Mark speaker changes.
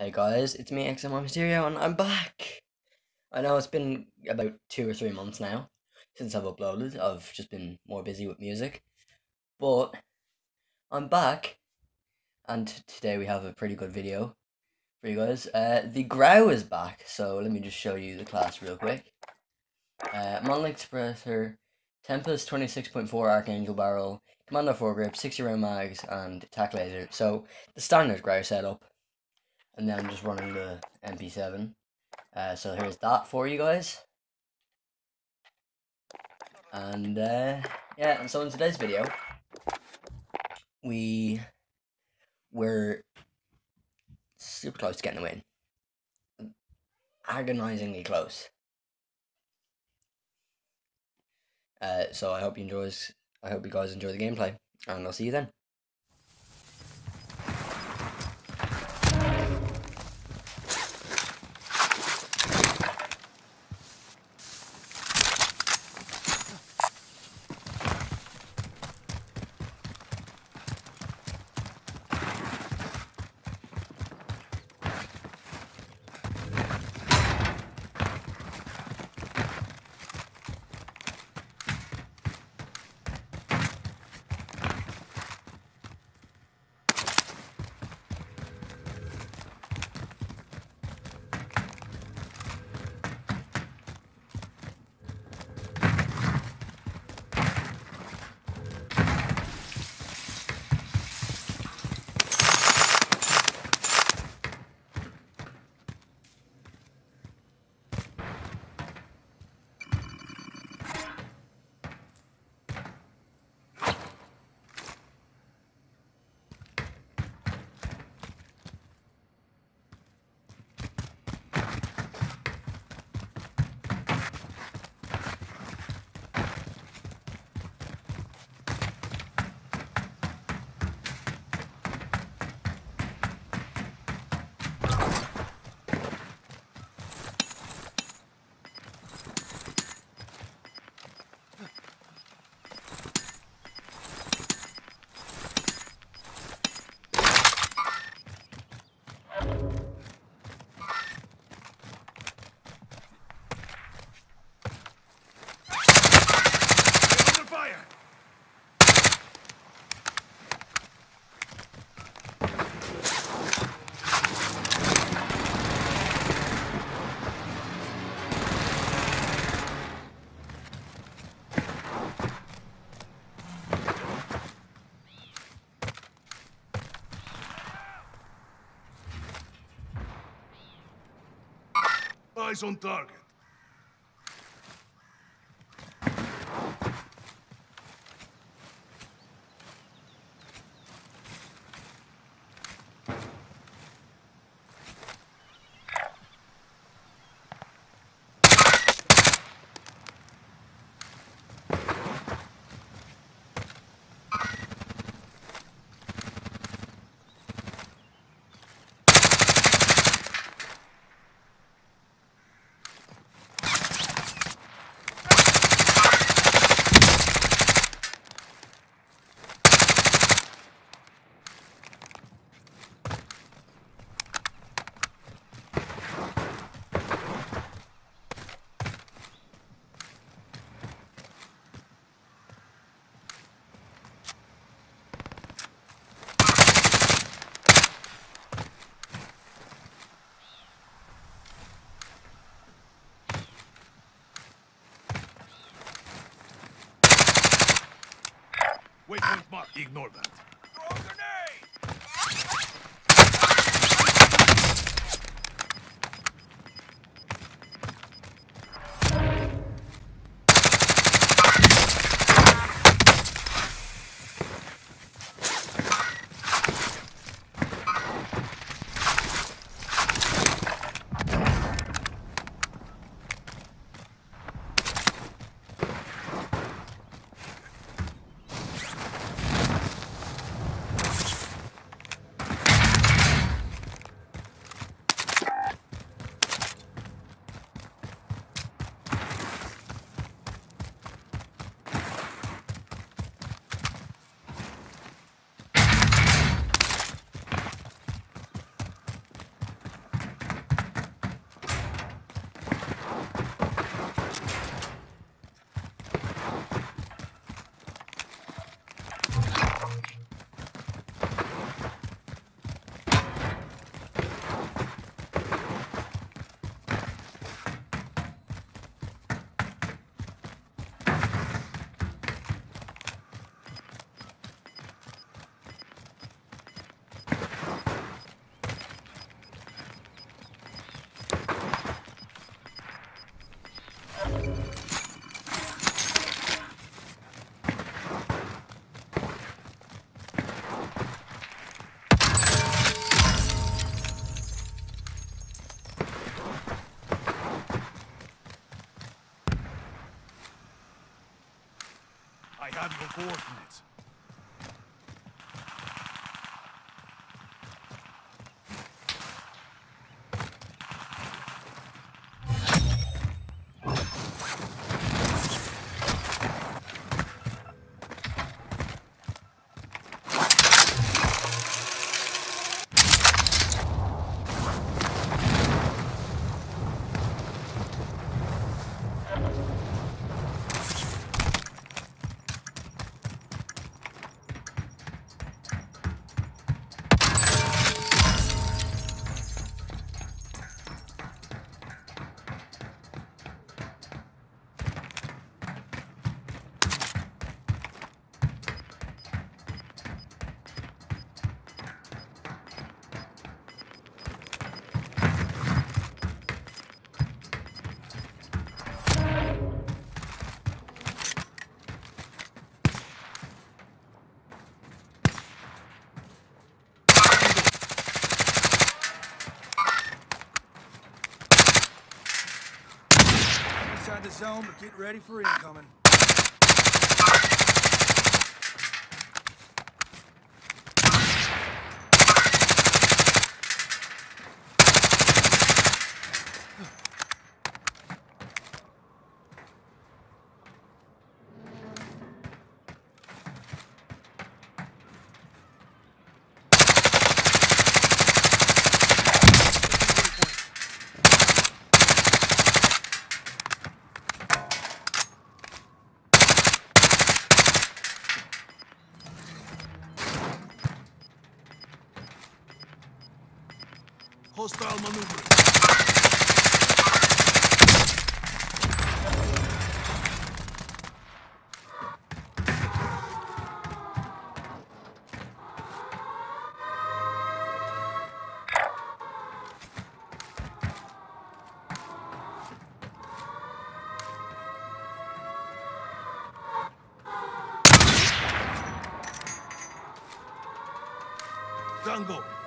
Speaker 1: Hey guys, it's me, XMR Mysterio, and I'm back! I know it's been about two or three months now since I've uploaded. I've just been more busy with music. But I'm back, and today we have a pretty good video for you guys. Uh, the Grau is back, so let me just show you the class real quick. Uh, Monolith Suppressor, Tempus 26.4 Archangel Barrel, Commando Foregrip, 60 round mags, and Tac Laser. So, the standard Grau setup and then I'm just running the MP7. Uh, so here's that for you guys. And uh, yeah, and so in today's video, we were super close to getting a win. Agonizingly close. Uh, so I hope you enjoys. I hope you guys enjoy the gameplay, and I'll see you then.
Speaker 2: Eyes on target. Ignore that. I have your zone, but get ready for incoming. Congo.